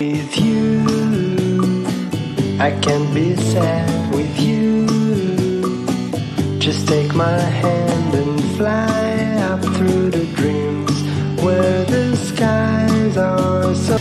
With you, I can be sad with you. Just take my hand and fly up through the dreams where the skies are so.